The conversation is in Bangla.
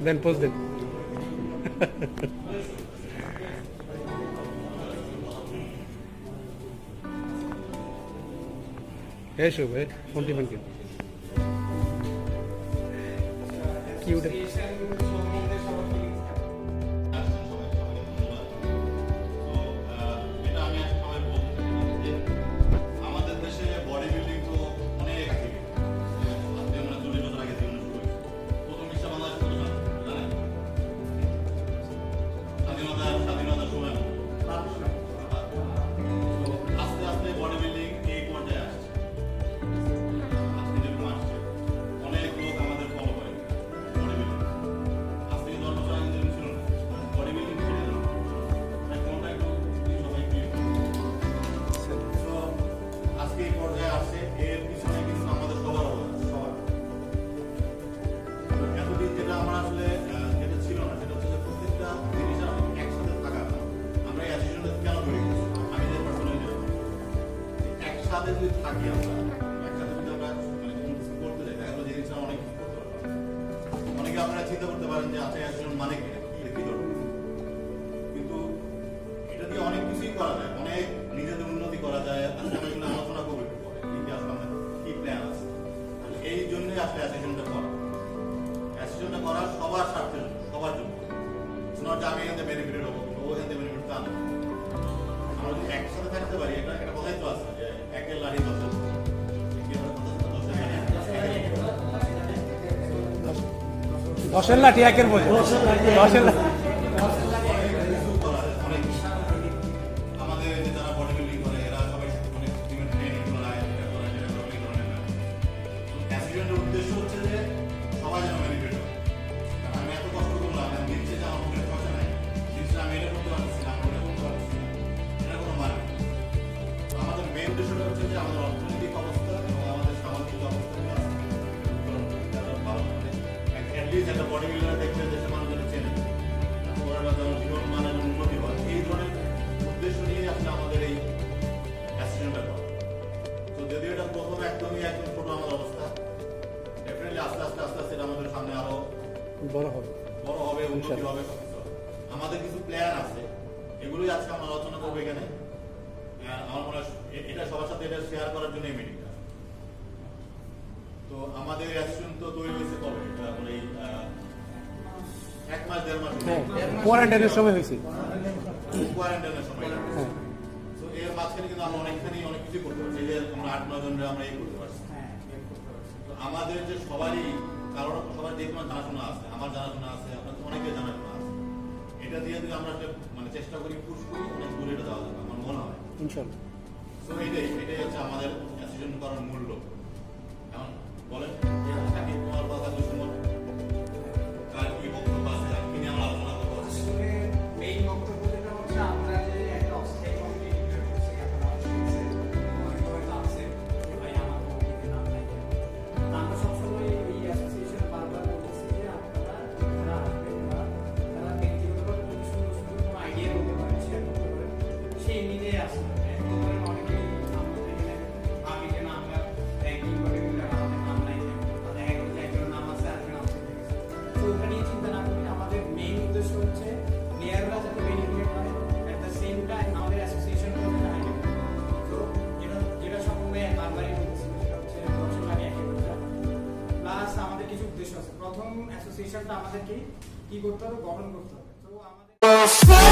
then post them. है शोभ है फ़ोन टिफन के क्यूट है একসাথে যদি থাকি আমরা একসাথে যদি আমরা মানে কিছু করতে যাই দেখা গেলো যে জিনিসটা অনেক কিছু করতে পারব। অনেকে আপনারা চিন্তা করতে পারেন যে আচ্ছা অ্যাসোসিয়েশন মানে কি? কি? কিন্তু এটা দিয়ে অনেক কিছুই করা যায়। অনেক নিজেদের উন্নতি করা যায় আজকে আমরা আলোচনা করব একটু পরে, কি কি আসলে আমাদের কি প্ল্যান আছে। এই জন্যই আসলে অ্যাসোসিয়েশনটা করা। অ্যাসোসিয়েশনটা করা সবার স্বার্থের সবার জন্য। শোনা যে আমি এখানে বেনিফিটেড হব, ও এখানে বেনিফিট তা না আমরা যদি একসাথে থাকতে পারি, এটা একটা কথাই তো আছে যে একের দশের লাঠি একের বোঝে। দশের লাঠি আমাদের মানে উদ্দেশ্যটা হচ্ছে যে আমাদের অর্থনৈতিক Least একটা বডি বিল্ডার দেখলে দেশের মানুষজন চেনে। ওরা যেমন জীবন মানের উন্নতি হয়। এই ধরনের উদ্দেশ্য নিয়ে আসলে আমাদের এই অ্যাক্সিডেন্টটা করা তো যদিও এটা প্রথমে একদমই একদম ছোট আমার অবস্থা ডেফিনেটলি আস্তে আস্তে আস্তে আস্তে আমাদের সামনে আরও বড় হবে। বড় হবে উন্নতি হবে আমাদের কিছু প্ল্যান আছে এগুলোই আজকে আমরা আলোচনা করব এখানে। আমার মনে হয় এটা সবার সাথে এটা শেয়ার করার জন্য এই মিটিংটা তো আমাদের অ্যাসিস্ট্যান্ট তো তৈরি হয়েছে কবে? আমরা এই হ্যাঁ কোয়ারেন্টাইনের সময় হয়েছে। কোয়ারেন্টাইনের সময় হ্যাঁ। তো এর মাঝখানে কিন্তু আমরা অনেকখানি অনেক কিছু করতে পারছি। যে আমরা আট নয় জনরা আমরা এই করতে পারছি। তো আমাদের যে সবারই কারোর সবার যে কোনো জানাশোনা আছে আমার জানাশোনা আছে আপনার অনেকের জানাশোনা আছে। এটা দিয়ে যদি আমরা একটা মানে চেষ্টা করি পুশ করি অনেক দূরে এটা যাওয়া যাবে আমার মনে হয়। ইনশাল্লাহ। তো এটাই এটাই হচ্ছে আমাদের অ্যাসিডেন্ট করার মূল লক্ষ্য। এখন বলেন যে সাকিব তোমার কথা কি অ্যাসোসিয়েশনটা আমাদেরকে কি করতে হবে? গঠন করতে হবে। তো আমাদের